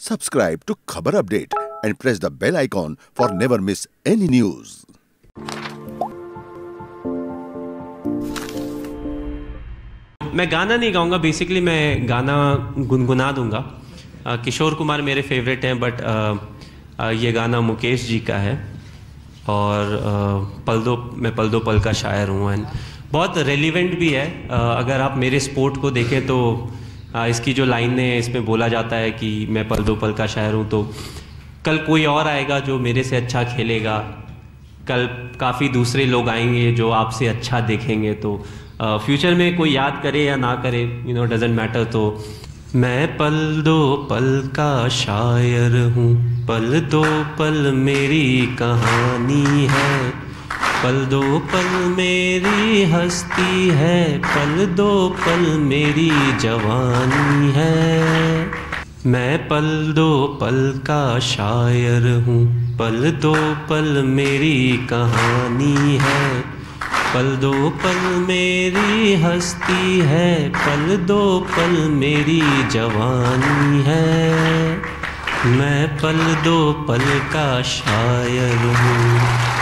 Subscribe to Khabar Update and press the bell icon for never miss any news. मैं गाना नहीं गाऊँगा basically मैं गाना गुनगुना दूँगा। अ, किशोर कुमार मेरे फेवरेट हैं बट ये गाना मुकेश जी का है। और पल दो मैं पल दो पल का शायर हूँ एंड बहुत रेलिवेंट भी है। अगर आप मेरे स्पोर्ट को देखें तो इसकी जो लाइनें इसमें बोला जाता है कि मैं पल दो पल का शायर हूँ तो कल कोई और आएगा जो मेरे से अच्छा खेलेगा। कल काफ़ी दूसरे लोग आएँगे जो आपसे अच्छा देखेंगे तो फ्यूचर में कोई याद करे या ना करे यू नो डजेंट मैटर तो मैं पल दो पल का शायर हूँ, पल दो पल मेरी कहानी है। पल दो पल मेरी हस्ती है, पल दो पल मेरी जवानी है। मैं पल दो पल का शायर हूँ, पल दो पल मेरी कहानी है। पल दो पल मेरी हस्ती है, पल दो पल मेरी जवानी है। मैं पल दो पल का शायर हूँ।